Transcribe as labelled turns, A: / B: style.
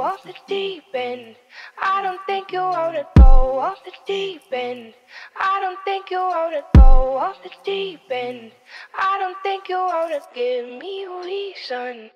A: off the deep end. I don't think you wanna go off the deep end. I don't think you wanna go off the deep end. I don't think you wanna give me a reason.